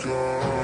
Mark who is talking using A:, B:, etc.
A: song